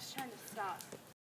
was trying to stop.